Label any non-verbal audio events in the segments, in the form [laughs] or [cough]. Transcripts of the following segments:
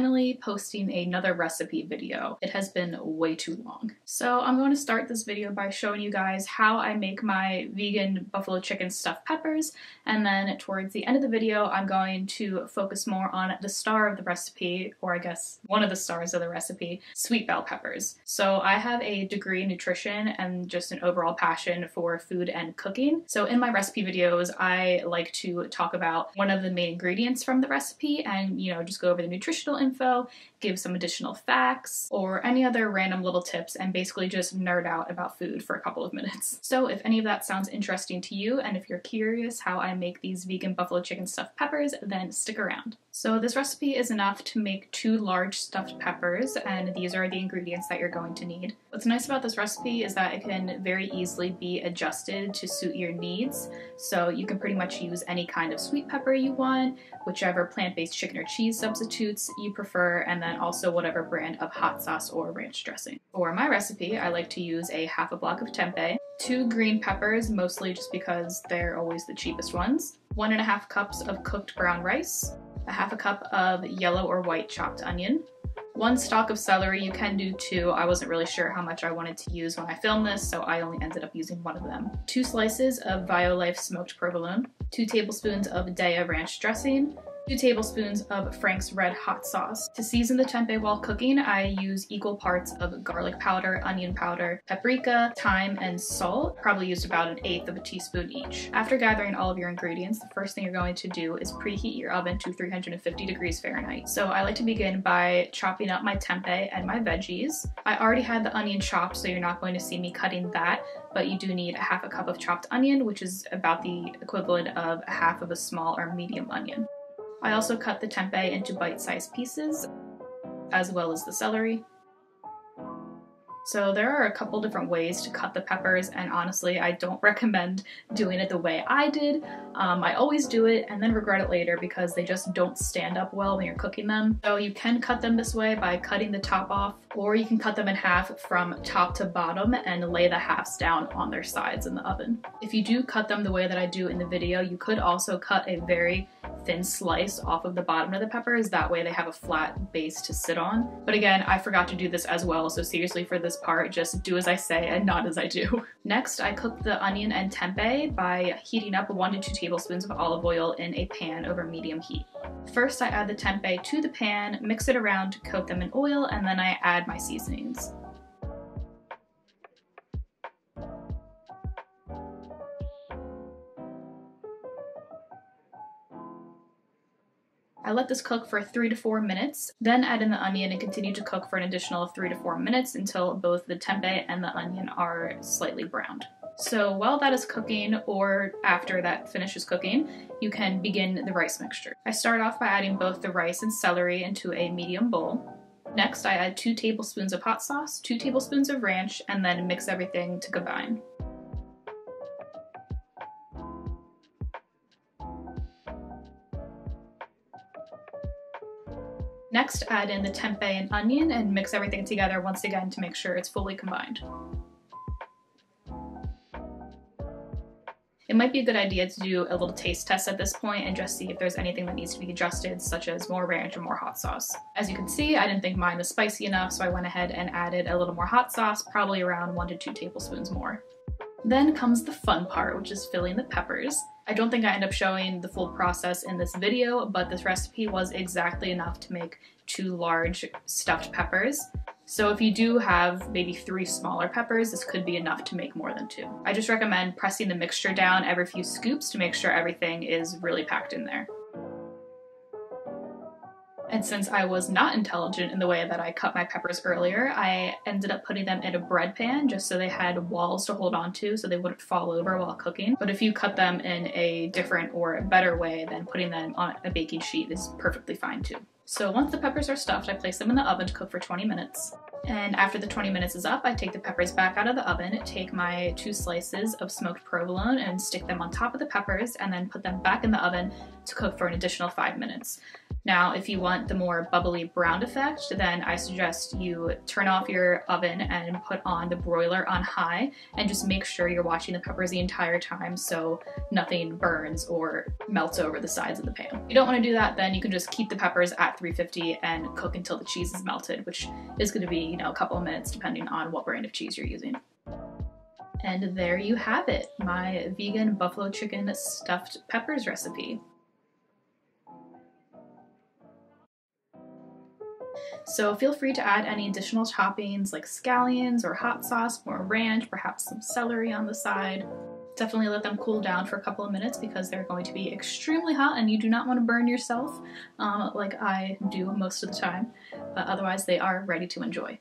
finally posting another recipe video. It has been way too long. So I'm going to start this video by showing you guys how I make my vegan buffalo chicken stuffed peppers and then towards the end of the video I'm going to focus more on the star of the recipe, or I guess one of the stars of the recipe, sweet bell peppers. So I have a degree in nutrition and just an overall passion for food and cooking. So in my recipe videos I like to talk about one of the main ingredients from the recipe and you know just go over the nutritional info, give some additional facts, or any other random little tips, and basically just nerd out about food for a couple of minutes. [laughs] So if any of that sounds interesting to you, and if you're curious how I make these vegan buffalo chicken stuffed peppers, then stick around. So this recipe is enough to make two large stuffed peppers, and these are the ingredients that you're going to need. What's nice about this recipe is that it can very easily be adjusted to suit your needs, so you can pretty much use any kind of sweet pepper you want, whichever plant-based chicken or cheese substitutes you prefer, and then also whatever brand of hot sauce or ranch dressing. For my recipe, I like to use a half a block of tempeh, two green peppers, mostly just because they're always the cheapest ones, one and a half cups of cooked brown rice, a half a cup of yellow or white chopped onion, one stalk of celery, you can do two. I wasn't really sure how much I wanted to use when I filmed this, so I only ended up using one of them. Two slices of Violife smoked provolone, two tablespoons of Daiya ranch dressing, 2 tablespoons of Frank's Red Hot Sauce. To season the tempeh while cooking, I use equal parts of garlic powder, onion powder, paprika, thyme, and salt. Probably used about an eighth of a teaspoon each. After gathering all of your ingredients, the first thing you're going to do is preheat your oven to 350 degrees Fahrenheit. So I like to begin by chopping up my tempeh and my veggies. I already had the onion chopped, so you're not going to see me cutting that, but you do need a half a cup of chopped onion, which is about the equivalent of a half of a small or medium onion. I also cut the tempeh into bite-sized pieces, as well as the celery. So there are a couple different ways to cut the peppers and honestly I don't [laughs] recommend doing it the way I did. Um, I always do it and then regret it later because they just don't stand up well when you're cooking them. So you can cut them this way by cutting the top off or you can cut them in half from top to bottom and lay the halves down on their sides in the oven. If you do cut them the way that I do in the video, you could also cut a very thin slice off of the bottom of the peppers. That way they have a flat base to sit on. But again, I forgot to do this as well, so seriously for this part, just do as I say and not as I do. [laughs] Next, I cook the onion and tempeh by heating up one to two tablespoons of olive oil in a pan over medium heat. First, I add the tempeh to the pan, mix it around to coat them in oil, and then I add my seasonings. I let this cook for three to four minutes, then add in the onion and continue to cook for an additional three to four minutes until both the tempeh and the onion are slightly browned. So while that is cooking or after that finishes cooking, you can begin the rice mixture. I start off by adding both the rice and celery into a medium bowl. Next, I add two tablespoons of hot sauce, two tablespoons of ranch, and then mix everything to combine. Next, add in the tempeh and onion and mix everything together once again to make sure it's fully combined. It might be a good idea to do a little taste test at this point and just see if there's anything that needs to be adjusted, such as more ranch or more hot sauce. As you can see, I didn't think mine was spicy enough, so I went ahead and added a little more hot sauce, probably around one to two tablespoons more. Then comes the fun part, which is filling the peppers. I don't think I end up showing the full process in this video, but this recipe was exactly enough to make two large stuffed peppers. So if you do have maybe three smaller peppers, this could be enough to make more than two. I just recommend pressing the mixture down every few scoops to make sure everything is really packed in there. And since I was not intelligent in the way that I cut my peppers earlier, I ended up putting them in a bread pan just so they had walls to hold on to so they wouldn't fall over while cooking. But if you cut them in a different or better way, then putting them on a baking sheet is perfectly fine too. So once the peppers are stuffed, I place them in the oven to cook for 20 minutes. And after the 20 minutes is up, I take the peppers back out of the oven, take my two slices of smoked provolone and stick them on top of the peppers and then put them back in the oven to cook for an additional five minutes. Now, if you want the more bubbly browned effect, then I suggest you turn off your oven and put on the broiler on high and just make sure you're watching the peppers the entire time so nothing burns or melts over the sides of the pan. If you don't want to do that, then you can just keep the peppers at 350 and cook until the cheese is melted, which is going to be, you know, a couple of minutes depending on what brand of cheese you're using. And there you have it, my vegan buffalo chicken stuffed peppers recipe. So feel free to add any additional toppings like scallions or hot sauce, more ranch, perhaps some celery on the side. Definitely let them cool down for a couple of minutes because they're going to be extremely hot and you do not want to burn yourself um, like I do most of the time, but otherwise they are ready to enjoy.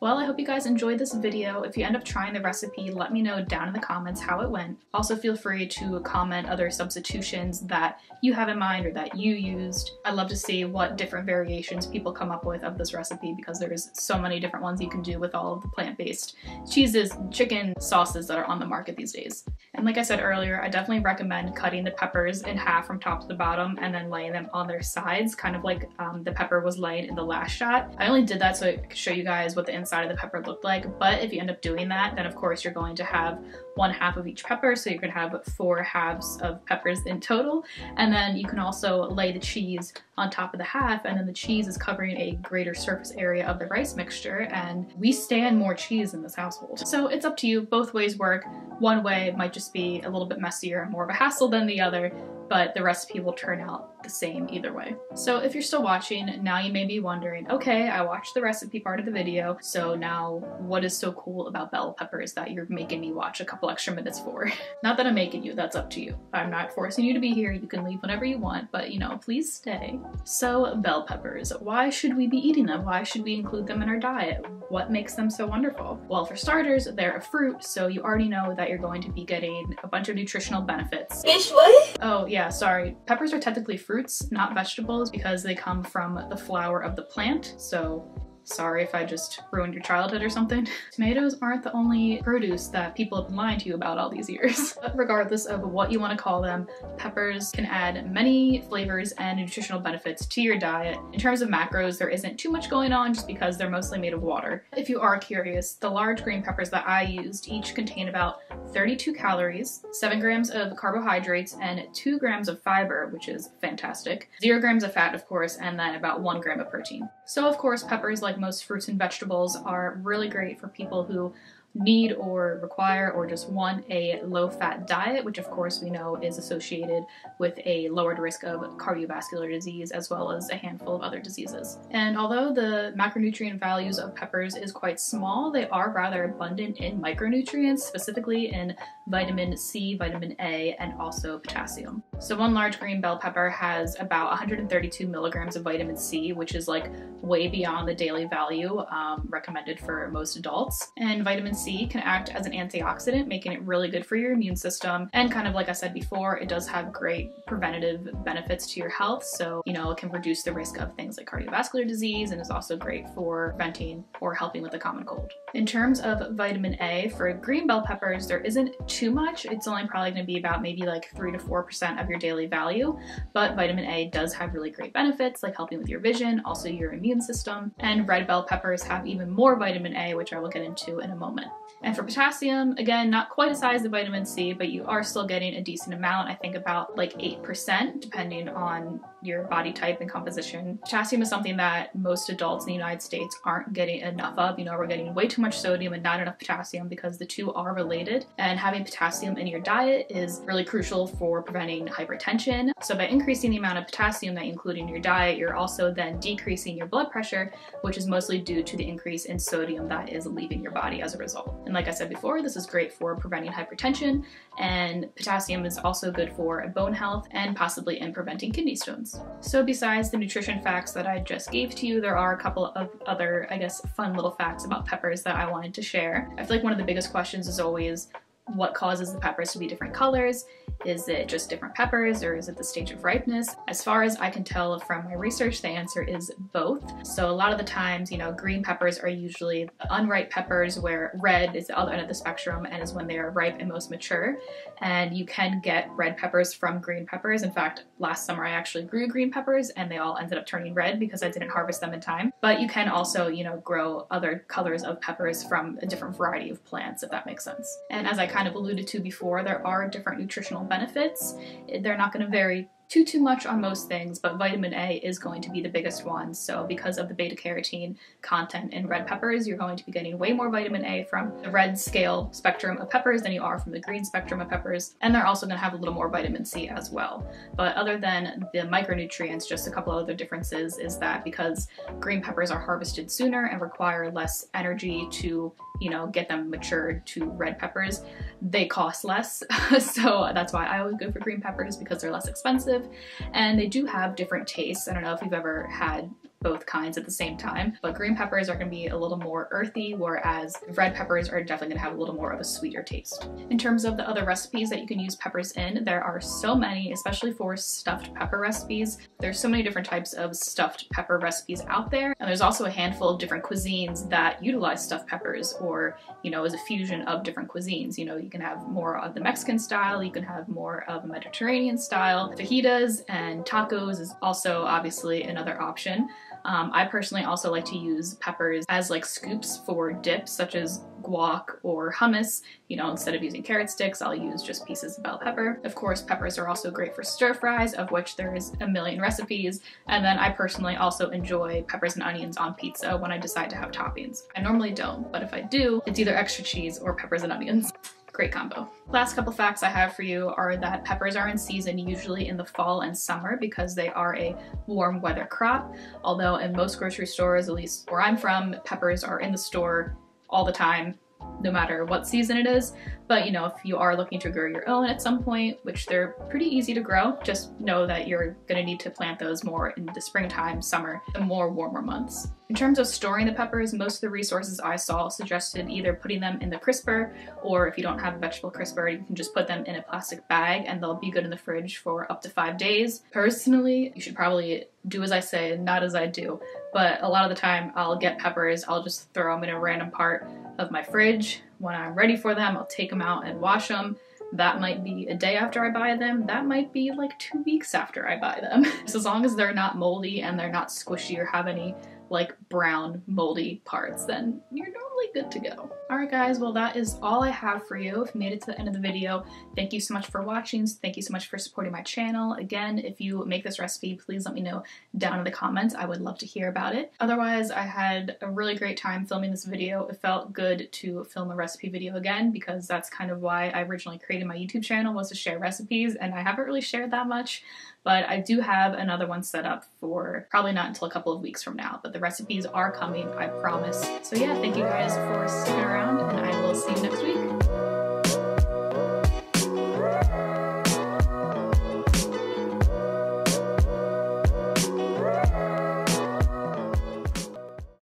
Well, I hope you guys enjoyed this video. If you end up trying the recipe, let me know down in the comments how it went. Also feel free to comment other substitutions that you have in mind or that you used. I'd love to see what different variations people come up with of this recipe because there's so many different ones you can do with all of the plant-based cheeses, chicken sauces that are on the market these days. And like I said earlier, I definitely recommend cutting the peppers in half from top to the bottom and then laying them on their sides, kind of like um, the pepper was laid in the last shot. I only did that so I could show you guys what the inside inside of the pepper looked like. But if you end up doing that, then of course you're going to have one half of each pepper. So you're gonna have four halves of peppers in total. And then you can also lay the cheese on top of the half and then the cheese is covering a greater surface area of the rice mixture and we stand more cheese in this household. So it's up to you, both ways work. One way might just be a little bit messier and more of a hassle than the other, but the recipe will turn out the same either way. So if you're still watching, now you may be wondering, okay, I watched the recipe part of the video, so now what is so cool about bell peppers that you're making me watch a couple extra minutes for? [laughs] not that I'm making you, that's up to you. I'm not forcing you to be here, you can leave whenever you want, but you know, please stay. So bell peppers, why should we be eating them? Why should we include them in our diet? What makes them so wonderful? Well, for starters, they're a fruit, so you already know that you're going to be getting a bunch of nutritional benefits. Bitch, what? Oh yeah, sorry. Peppers are technically fruits, not vegetables, because they come from the flower of the plant. So Sorry if I just ruined your childhood or something. [laughs] Tomatoes aren't the only produce that people have been lying to you about all these years. [laughs] But regardless of what you want to call them, peppers can add many flavors and nutritional benefits to your diet. In terms of macros, there isn't too much going on just because they're mostly made of water. If you are curious, the large green peppers that I used each contain about 32 calories, 7 grams of carbohydrates, and 2 grams of fiber, which is fantastic, 0 grams of fat, of course, and then about 1 gram of protein. So, of course, peppers, like most fruits and vegetables, are really great for people who need or require or just want a low fat diet, which of course we know is associated with a lowered risk of cardiovascular disease as well as a handful of other diseases. And although the macronutrient values of peppers is quite small, they are rather abundant in micronutrients, specifically in vitamin C, vitamin A, and also potassium. So one large green bell pepper has about 132 milligrams of vitamin C, which is like way beyond the daily value um, recommended for most adults. And vitamin C can act as an antioxidant, making it really good for your immune system. And kind of like I said before, it does have great preventative benefits to your health. So, you know, it can reduce the risk of things like cardiovascular disease and is also great for preventing or helping with the common cold. In terms of vitamin A, for green bell peppers, there isn't too much. It's only probably to be about maybe like 3 to 4% of your daily value, but vitamin A does have really great benefits like helping with your vision, also your immune system, and red bell peppers have even more vitamin A, which I will get into in a moment. And for potassium, again, not quite as high as the vitamin C, but you are still getting a decent amount. I think about like 8%, depending on your body type and composition. Potassium is something that most adults in the United States aren't getting enough of. You know, we're getting way too much sodium and not enough potassium because the two are related. And having potassium in your diet is really crucial for preventing hypertension. So by increasing the amount of potassium that you include in your diet, you're also then decreasing your blood pressure, which is mostly due to the increase in sodium that is leaving your body as a result. And like I said before, this is great for preventing hypertension, and potassium is also good for bone health and possibly in preventing kidney stones. So besides the nutrition facts that I just gave to you, there are a couple of other, I guess, fun little facts about peppers that I wanted to share. I feel like one of the biggest questions is always what causes the peppers to be different colors. Is it just different peppers or is it the stage of ripeness? As far as I can tell from my research, the answer is both. So a lot of the times, you know, green peppers are usually unripe peppers where red is the other end of the spectrum and is when they are ripe and most mature. And you can get red peppers from green peppers. In fact, last summer I actually grew green peppers and they all ended up turning red because I didn't harvest them in time. But you can also, you know, grow other colors of peppers from a different variety of plants, if that makes sense. And as I kind of alluded to before, there are different nutritional benefits. They're not going to vary too too much on most things, but vitamin A is going to be the biggest one. So because of the beta carotene content in red peppers, you're going to be getting way more vitamin A from the red scale spectrum of peppers than you are from the green spectrum of peppers. And they're also going to have a little more vitamin C as well. But other than the micronutrients, just a couple other differences is that because green peppers are harvested sooner and require less energy to you know, get them matured to red peppers, they cost less. [laughs] so that's why I always go for green peppers because they're less expensive and they do have different tastes. I don't know if you've ever had both kinds at the same time. But green peppers are gonna be a little more earthy, whereas red peppers are definitely gonna have a little more of a sweeter taste. In terms of the other recipes that you can use peppers in, there are so many, especially for stuffed pepper recipes. There's so many different types of stuffed pepper recipes out there. And there's also a handful of different cuisines that utilize stuffed peppers or, you know, as a fusion of different cuisines. You know, you can have more of the Mexican style, you can have more of a Mediterranean style. Fajitas and tacos is also obviously another option. Um, I personally also like to use peppers as like scoops for dips such as guac or hummus. You know, instead of using carrot sticks, I'll use just pieces of bell pepper. Of course, peppers are also great for stir fries, of which there is a million recipes. And then I personally also enjoy peppers and onions on pizza when I decide to have toppings. I normally don't, but if I do, it's either extra cheese or peppers and onions. Great combo. Last couple facts I have for you are that peppers are in season usually in the fall and summer because they are a warm weather crop. Although in most grocery stores, at least where I'm from, peppers are in the store all the time no matter what season it is. But you know, if you are looking to grow your own at some point, which they're pretty easy to grow, just know that you're gonna need to plant those more in the springtime, summer, the more warmer months. In terms of storing the peppers, most of the resources I saw suggested either putting them in the crisper, or if you don't have a vegetable crisper, you can just put them in a plastic bag and they'll be good in the fridge for up to five days. Personally, you should probably do as I say, not as I do. But a lot of the time I'll get peppers, I'll just throw them in a random part of my fridge. When I'm ready for them, I'll take them out and wash them. That might be a day after I buy them. That might be like two weeks after I buy them. [laughs] so as long as they're not moldy and they're not squishy or have any like brown moldy parts, then you're normally good to go. Alright guys, well that is all I have for you. If you made it to the end of the video, thank you so much for watching. Thank you so much for supporting my channel. Again, if you make this recipe, please let me know down in the comments. I would love to hear about it. Otherwise, I had a really great time filming this video. It felt good to film a recipe video again because that's kind of why I originally created my YouTube channel was to share recipes and I haven't really shared that much but I do have another one set up for probably not until a couple of weeks from now, but the recipes are coming, I promise. So yeah, thank you guys guys for sticking around, and I will see you next week.